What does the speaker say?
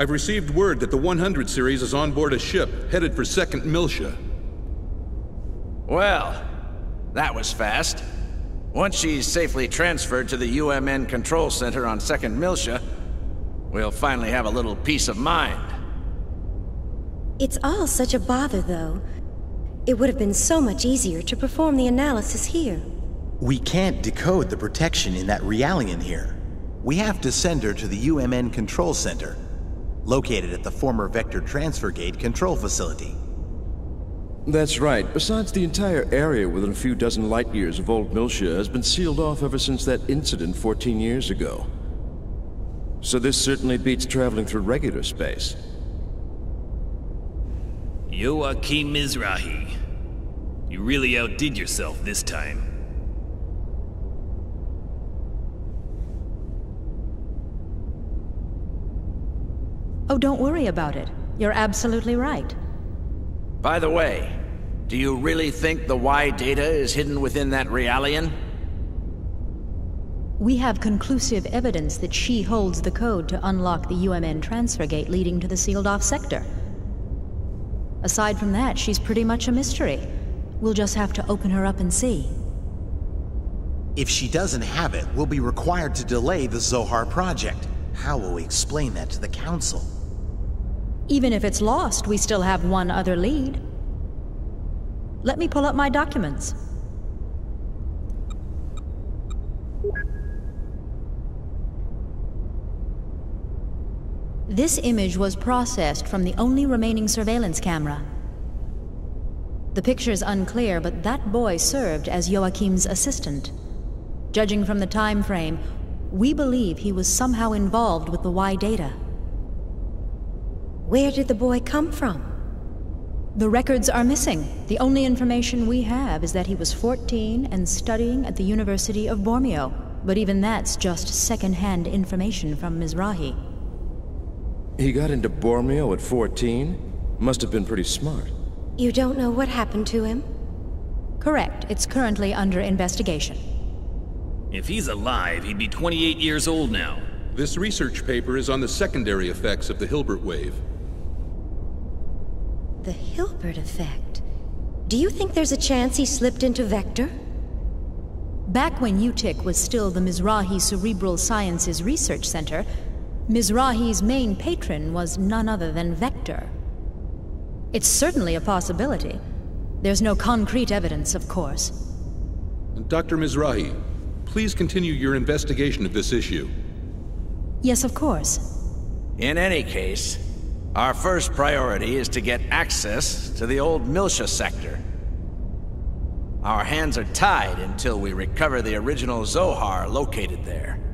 I've received word that the 100 series is on board a ship headed for Second Miltia. Well, that was fast. Once she's safely transferred to the UMN Control Center on Second Miltia, we'll finally have a little peace of mind. It's all such a bother, though. It would have been so much easier to perform the analysis here. We can't decode the protection in that Realian here. We have to send her to the UMN Control Center, located at the former Vector Transfer Gate control facility. That's right. Besides, the entire area within a few dozen light years of Old Miltia has been sealed off ever since that incident 14 years ago. So this certainly beats traveling through regular space. Joachim Mizrahi. You really outdid yourself this time. Oh, don't worry about it. You're absolutely right. By the way, do you really think the Y data is hidden within that Realian? We have conclusive evidence that she holds the code to unlock the UMN transfer gate leading to the sealed-off sector. Aside from that, she's pretty much a mystery. We'll just have to open her up and see. If she doesn't have it, we'll be required to delay the Zohar project. How will we explain that to the Council? Even if it's lost, we still have one other lead. Let me pull up my documents. This image was processed from the only remaining surveillance camera. The picture's unclear, but that boy served as Joachim's assistant. Judging from the time frame, we believe he was somehow involved with the Y data. Where did the boy come from? The records are missing. The only information we have is that he was 14 and studying at the University of Bormio. But even that's just second-hand information from Mizrahi. He got into Bormio at 14? Must have been pretty smart. You don't know what happened to him? Correct. It's currently under investigation. If he's alive, he'd be 28 years old now. This research paper is on the secondary effects of the Hilbert wave. The Hilbert effect? Do you think there's a chance he slipped into Vector? Back when UTIC was still the Mizrahi Cerebral Sciences Research Center, Mizrahi's main patron was none other than Vector. It's certainly a possibility. There's no concrete evidence, of course. Dr. Mizrahi, please continue your investigation of this issue. Yes, of course. In any case, our first priority is to get access to the old Miltia sector. Our hands are tied until we recover the original Zohar located there.